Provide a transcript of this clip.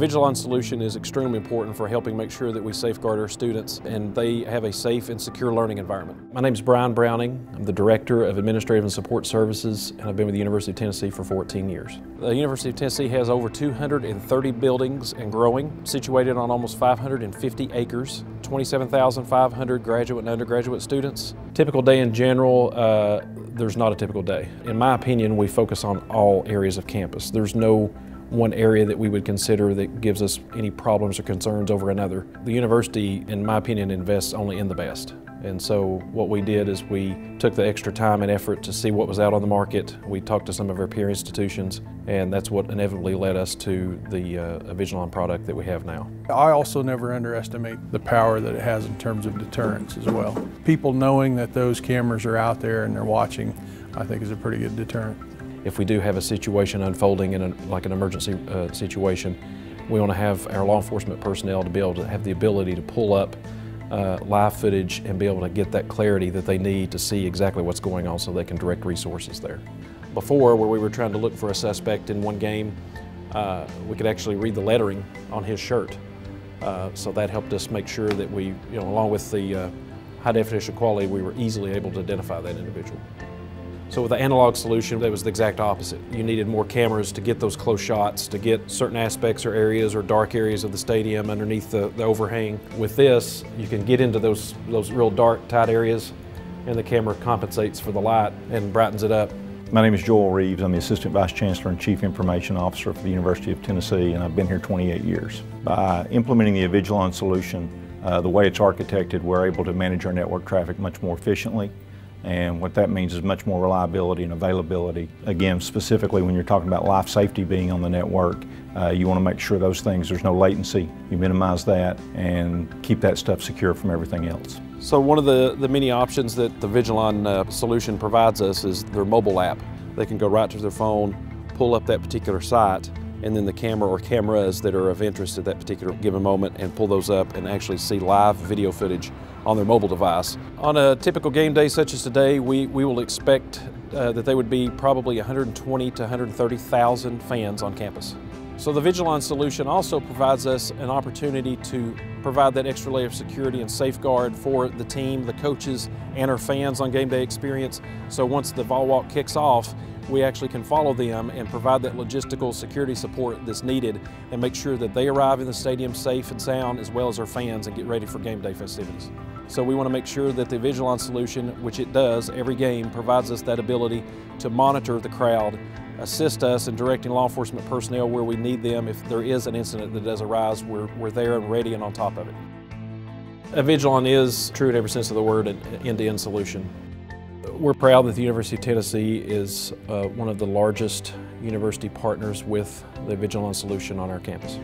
Avigilon solution is extremely important for helping make sure that we safeguard our students and they have a safe and secure learning environment. My name is Brian Browning. I'm the Director of Administrative and Support Services and I've been with the University of Tennessee for 14 years. The University of Tennessee has over 230 buildings and growing, situated on almost 550 acres, 27,500 graduate and undergraduate students. Typical day in general, uh, there's not a typical day. In my opinion, we focus on all areas of campus. There's no one area that we would consider that gives us any problems or concerns over another. The university, in my opinion, invests only in the best. And so what we did is we took the extra time and effort to see what was out on the market. We talked to some of our peer institutions, and that's what inevitably led us to the uh, Avigilon product that we have now. I also never underestimate the power that it has in terms of deterrence as well. People knowing that those cameras are out there and they're watching, I think is a pretty good deterrent if we do have a situation unfolding in a, like an emergency uh, situation, we want to have our law enforcement personnel to be able to have the ability to pull up uh, live footage and be able to get that clarity that they need to see exactly what's going on so they can direct resources there. Before, where we were trying to look for a suspect in one game, uh, we could actually read the lettering on his shirt. Uh, so that helped us make sure that we, you know, along with the uh, high definition quality, we were easily able to identify that individual. So with the analog solution, it was the exact opposite. You needed more cameras to get those close shots, to get certain aspects or areas or dark areas of the stadium underneath the, the overhang. With this, you can get into those, those real dark, tight areas, and the camera compensates for the light and brightens it up. My name is Joel Reeves. I'm the Assistant Vice Chancellor and Chief Information Officer for the University of Tennessee, and I've been here 28 years. By implementing the Avigilon solution, uh, the way it's architected, we're able to manage our network traffic much more efficiently and what that means is much more reliability and availability. Again, specifically when you're talking about life safety being on the network, uh, you want to make sure those things, there's no latency. You minimize that and keep that stuff secure from everything else. So one of the, the many options that the Avigilon uh, solution provides us is their mobile app. They can go right to their phone, pull up that particular site, and then the camera or cameras that are of interest at that particular given moment and pull those up and actually see live video footage on their mobile device. On a typical game day such as today, we, we will expect uh, that there would be probably 120 to 130,000 fans on campus. So the Avigilon solution also provides us an opportunity to provide that extra layer of security and safeguard for the team, the coaches, and our fans on game day experience. So once the vol walk kicks off, we actually can follow them and provide that logistical security support that's needed and make sure that they arrive in the stadium safe and sound as well as our fans and get ready for game day festivities. So we want to make sure that the Avigilon solution, which it does every game, provides us that ability to monitor the crowd, assist us in directing law enforcement personnel where we need them. If there is an incident that does arise, we're, we're there and ready and on top of it. Avigilon is, true in every sense of the word, an end-to-end -end solution. We're proud that the University of Tennessee is uh, one of the largest university partners with the Avigilon solution on our campus.